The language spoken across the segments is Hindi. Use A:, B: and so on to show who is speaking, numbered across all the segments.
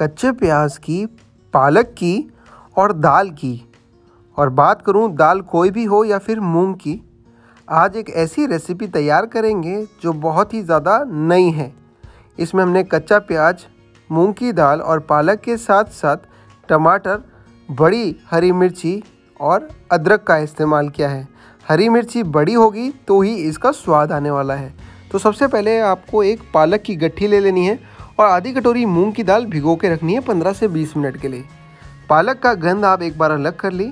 A: कच्चे प्याज की, पालक की और दाल की। और बात करूँ दाल कोई भी हो या फिर मूंग की, आज एक ऐसी रेसिपी तैयार करेंगे जो बहुत ही ज़्यादा नई है। इसमें हमने कच्चा प्याज, मूंग की दाल और पालक के साथ साथ टमाटर, बड़ी हरी मिर्ची और अदरक का इस्तेमाल किया है। हरी मिर्ची बड़ी होगी तो ही इसका स्वाद आने वाला है। तो सबसे पहले आपको एक पालक की गट्ठी ले लेनी है और आधी कटोरी मूंग की दाल भिगो के रखनी है पंद्रह से बीस मिनट के लिए। पालक का गंध आप एक बार अलग कर ली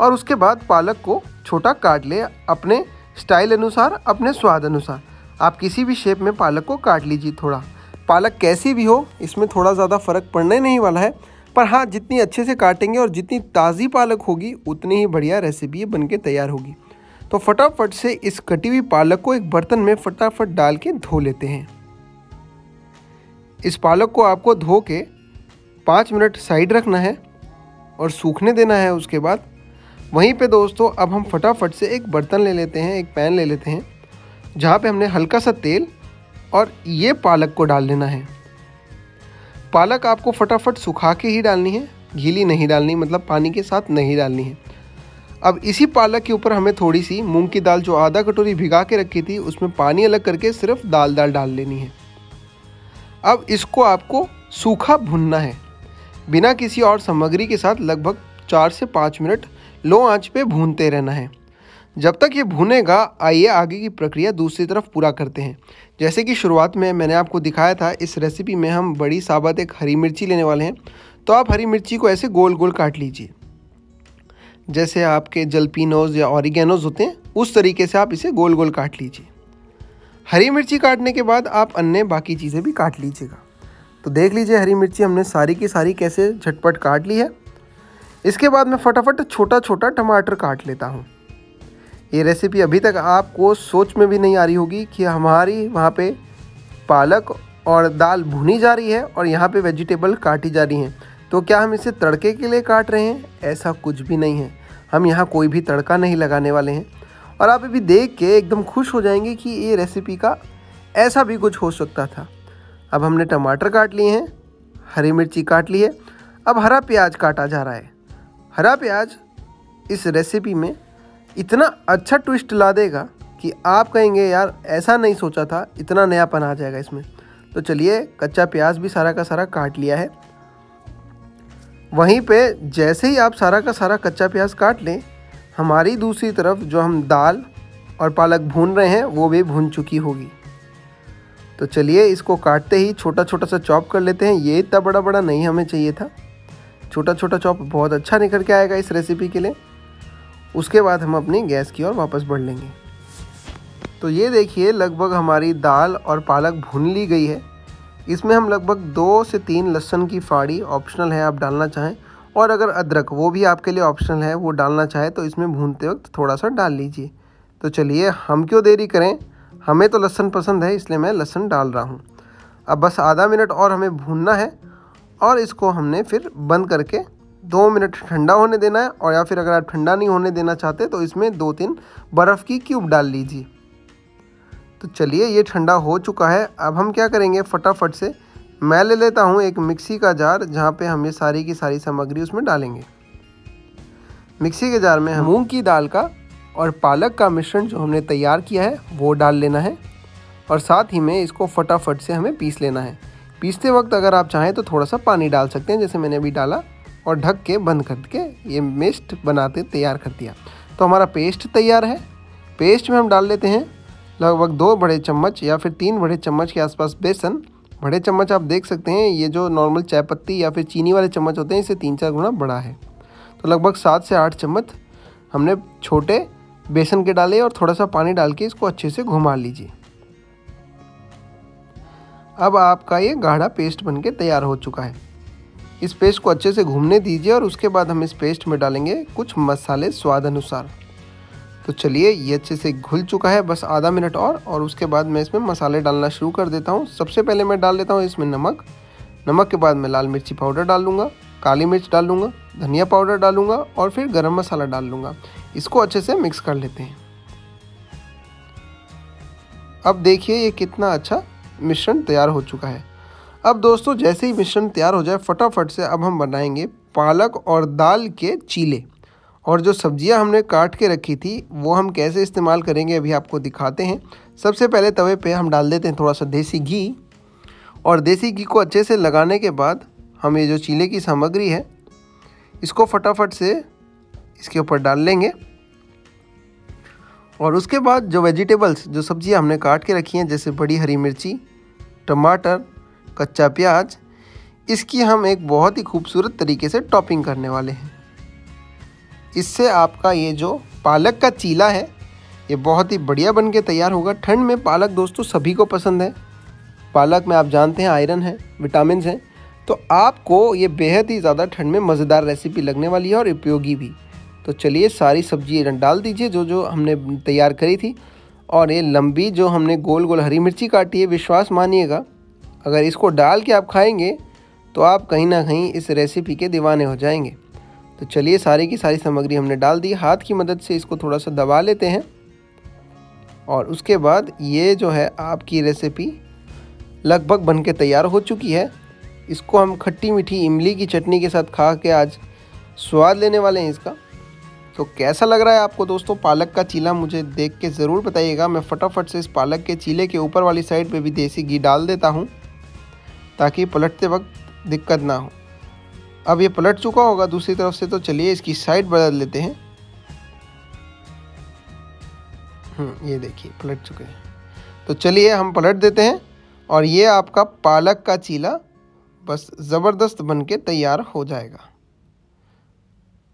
A: और उसके बाद पालक को छोटा काट ले अपने स्टाइल अनुसार, अपने स्वाद अनुसार। आप किसी भी शेप में पालक को काट लीजिए थोड़ा। पालक कैसी भी हो, इसमें थोड़ा ज़्यादा फ़र्क पड़ने नहीं वाला है, पर हाँ जितनी अच्छे से काटेंगे और जितनी ताज़ी पालक होगी, उतनी ही बढ़िया रेसिपी बन के तैयार होगी। तो फटाफट से इस कटी हुई पालक को एक बर्तन में फटाफट डाल के धो लेते हैं। इस पालक को आपको धो के पाँच मिनट साइड रखना है और सूखने देना है उसके बाद। वहीं पे दोस्तों, अब हम फटाफट से एक बर्तन ले लेते हैं, एक पैन ले लेते हैं, जहाँ पे हमने हल्का सा तेल और ये पालक को डाल लेना है। पालक आपको फटाफट सुखा के ही डालनी है, गीली नहीं डालनी मतलब पानी के साथ नहीं डालनी है। अब इसी पालक के ऊपर हमें थोड़ी सी मूंग की दाल, जो आधा कटोरी भिगा के रखी थी, उसमें पानी अलग करके सिर्फ़ दाल दाल डाल लेनी है। अब इसको आपको सूखा भुनना है। बिना किसी और सामग्री के साथ लगभग चार से पाँच मिनट लो आँच पे भूनते रहना है। जब तक ये भुनेगा, आइए आगे की प्रक्रिया दूसरी तरफ़ पूरा करते हैं। जैसे कि शुरुआत में मैंने आपको दिखाया था, इस रेसिपी में हम बड़ी साबत एक हरी मिर्ची लेने वाले हैं। तो आप हरी मिर्ची को ऐसे गोल गोल काट लीजिए। जैसे आपके जलपीनोज या ऑरिगेनोज होते हैं, उस तरीके से आप इसे गोल गोल काट लीजिए। हरी मिर्ची काटने के बाद आप अन्य बाकी चीज़ें भी काट लीजिएगा। तो देख लीजिए हरी मिर्ची हमने सारी की सारी कैसे झटपट काट ली है। इसके बाद मैं फटाफट छोटा छोटा टमाटर काट लेता हूँ। ये रेसिपी अभी तक आपको सोच में भी नहीं आ रही होगी कि हमारी वहाँ पे पालक और दाल भुनी जा रही है और यहाँ पे वेजिटेबल काटी जा रही हैं। तो क्या हम इसे तड़के के लिए काट रहे हैं? ऐसा कुछ भी नहीं है। हम यहाँ कोई भी तड़का नहीं लगाने वाले हैं। और आप अभी देख के एकदम खुश हो जाएँगे कि ये रेसिपी का ऐसा भी कुछ हो सकता था। अब हमने टमाटर काट लिए हैं, हरी मिर्ची काट ली है, अब हरा प्याज काटा जा रहा है। हरा प्याज इस रेसिपी में इतना अच्छा ट्विस्ट ला देगा कि आप कहेंगे, यार, ऐसा नहीं सोचा था, इतना नयापन आ जाएगा इसमें। तो चलिए, कच्चा प्याज भी सारा का सारा काट लिया है। वहीं पे जैसे ही आप सारा का सारा कच्चा प्याज काट लें हमारी दूसरी तरफ़ जो हम दाल और पालक भून रहे हैं, वो भी भून चुकी होगी। तो चलिए इसको काटते ही छोटा छोटा सा चॉप कर लेते हैं। ये इतना बड़ा बड़ा नहीं हमें चाहिए था। छोटा छोटा चॉप बहुत अच्छा निकल के आएगा इस रेसिपी के लिए। उसके बाद हम अपनी गैस की ओर वापस बढ़ लेंगे। तो ये देखिए, लगभग हमारी दाल और पालक भून ली गई है। इसमें हम लगभग दो से तीन लहसन की फाड़ी ऑप्शनल है, आप डालना चाहें। और अगर अदरक वो भी आपके लिए ऑप्शनल है, वो डालना चाहे तो इसमें भूनते वक्त थोड़ा सा डाल लीजिए। तो चलिए, हम क्यों देरी करें? हमें तो लहसन पसंद है, इसलिए मैं लहसन डाल रहा हूँ। अब बस आधा मिनट और हमें भूनना है और इसको हमने फिर बंद करके दो मिनट ठंडा होने देना है और या फिर अगर आप ठंडा नहीं होने देना चाहते तो इसमें दो तीन बर्फ़ की क्यूब डाल लीजिए। तो चलिए, ये ठंडा हो चुका है। अब हम क्या करेंगे फटाफट से? मैं ले लेता हूँ एक मिक्सी का जार, जहाँ पे हम ये सारी की सारी सामग्री उसमें डालेंगे। मिक्सी के जार में हम मूंग की दाल का और पालक का मिश्रण जो हमने तैयार किया है, वो डाल लेना है और साथ ही में इसको फटाफट से हमें पीस लेना है। पीसते वक्त अगर आप चाहें तो थोड़ा सा पानी डाल सकते हैं, जैसे मैंने अभी डाला और ढक के, बंद कर के ये पेस्ट बनाते, तैयार कर दिया। तो हमारा पेस्ट तैयार है। पेस्ट में हम डाल लेते हैं लगभग दो बड़े चम्मच या फिर तीन बड़े चम्मच के आसपास बेसन बड़े चम्मच आप देख सकते हैं, ये जो नॉर्मल चाय पत्ती या फिर चीनी वाले चम्मच होते हैं इससे तीन चार गुना बड़ा है। तो लगभग सात से आठ चम्मच हमने छोटे बेसन के डाले और थोड़ा सा पानी डाल के इसको अच्छे से घुमा लीजिए। अब आपका ये गाढ़ा पेस्ट बन के तैयार हो चुका है। इस पेस्ट को अच्छे से घूमने दीजिए और उसके बाद हम इस पेस्ट में डालेंगे कुछ मसाले स्वाद अनुसार। तो चलिए, ये अच्छे से घुल चुका है, बस आधा मिनट और और उसके बाद मैं इसमें मसाले डालना शुरू कर देता हूँ। सबसे पहले मैं डाल देता हूँ इसमें नमक। नमक के बाद मैं लाल मिर्ची पाउडर डाल लूँगा काली मिर्च डाल लूँगा धनिया पाउडर डालूँगा और फिर गरम मसाला डाल लूँगा। इसको अच्छे से मिक्स कर लेते हैं। अब देखिए ये कितना अच्छा मिश्रण तैयार हो चुका है। अब दोस्तों, जैसे ही मिश्रण तैयार हो जाए, फटाफट से अब हम बनाएँगे पालक और दाल के चीले। और जो सब्ज़ियाँ हमने काट के रखी थी, वो हम कैसे इस्तेमाल करेंगे अभी आपको दिखाते हैं। सबसे पहले तवे पे हम डाल देते हैं थोड़ा सा देसी घी। और देसी घी को अच्छे से लगाने के बाद हम ये जो चीले की सामग्री है, इसको फटाफट से इसके ऊपर डाल लेंगे। और उसके बाद जो वेजिटेबल्स, जो सब्ज़ियाँ हमने काट के रखी हैं, जैसे बड़ी हरी मिर्ची, टमाटर, कच्चा प्याज, इसकी हम एक बहुत ही खूबसूरत तरीके से टॉपिंग करने वाले हैं। इससे आपका ये जो पालक का चीला है, ये बहुत ही बढ़िया बन के तैयार होगा। ठंड में पालक दोस्तों सभी को पसंद है। पालक में आप जानते हैं, आयरन है विटामिन हैं। तो आपको ये बेहद ही ज़्यादा ठंड में मज़ेदार रेसिपी लगने वाली है और उपयोगी भी। तो चलिए सारी सब्ज़ी डाल दीजिए, जो जो हमने तैयार करी थी। और ये लंबी जो हमने गोल गोल हरी मिर्ची काटी है, विश्वास मानिएगा, अगर इसको डाल के आप खाएँगे तो आप कहीं ना कहीं इस रेसिपी के दीवाने हो जाएँगे। तो चलिए सारी की सारी सामग्री हमने डाल दी। हाथ की मदद से इसको थोड़ा सा दबा लेते हैं। और उसके बाद ये जो है आपकी रेसिपी लगभग बन के तैयार हो चुकी है। इसको हम खट्टी मीठी इमली की चटनी के साथ खा के आज स्वाद लेने वाले हैं इसका। तो कैसा लग रहा है आपको दोस्तों? पालक का चीला मुझे देख के ज़रूर बताइएगा। मैं फटाफट से इस पालक के चीले के ऊपर वाली साइड पे भी देसी घी डाल देता हूँ, ताकि पलटते वक्त दिक्कत ना हो। अब ये पलट चुका होगा दूसरी तरफ़ से तो चलिए इसकी साइड बदल लेते हैं। हम्म, ये देखिए पलट चुके हैं। तो चलिए हम पलट देते हैं और ये आपका पालक का चीला बस ज़बरदस्त बन के तैयार हो जाएगा।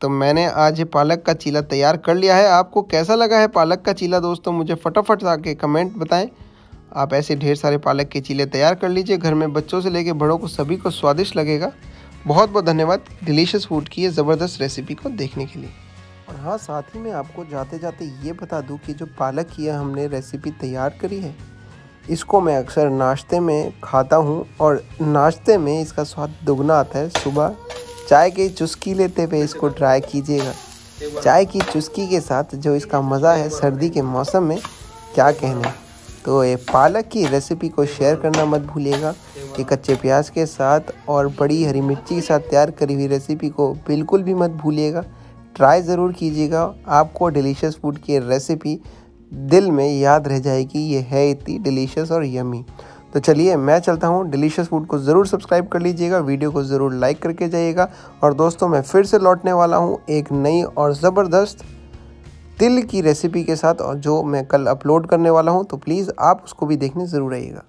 A: तो मैंने आज ये पालक का चीला तैयार कर लिया है। आपको कैसा लगा है पालक का चीला दोस्तों? मुझे फटाफट आके कमेंट बताएँ। आप ऐसे ढेर सारे पालक के चीले तैयार कर लीजिए। घर में बच्चों से लेके बड़ों को सभी को स्वादिष्ट लगेगा। बहुत बहुत धन्यवाद डिलीशियस फ़ूड की ये ज़बरदस्त रेसिपी को देखने के लिए। और हाँ साथ ही मैं आपको जाते जाते ये बता दूँ कि जो पालक की हमने रेसिपी तैयार करी है, इसको मैं अक्सर नाश्ते में खाता हूँ और नाश्ते में इसका स्वाद दुगना आता है। सुबह चाय की चुस्की लेते हुए इसको ट्राई कीजिएगा। चाय की चुस्की के साथ जो इसका मज़ा है, सर्दी के मौसम में क्या कहने तो ये पालक की रेसिपी को शेयर करना मत भूलिएगा कि कच्चे प्याज के साथ और बड़ी हरी मिर्ची के साथ तैयार करी हुई रेसिपी को बिल्कुल भी मत भूलिएगा। ट्राई ज़रूर कीजिएगा। आपको डिलीशियस फ़ूड की रेसिपी दिल में याद रह जाएगी। ये है इतनी डिलीशियस और यमी तो चलिए, मैं चलता हूँ। डिलीशियस फ़ूड को ज़रूर सब्सक्राइब कर लीजिएगा। वीडियो को ज़रूर लाइक करके जाइएगा। और दोस्तों, मैं फिर से लौटने वाला हूँ एक नई और ज़बरदस्त तिल की रेसिपी के साथ, और जो मैं कल अपलोड करने वाला हूँ तो प्लीज़ आप उसको भी देखने ज़रूर आइएगा।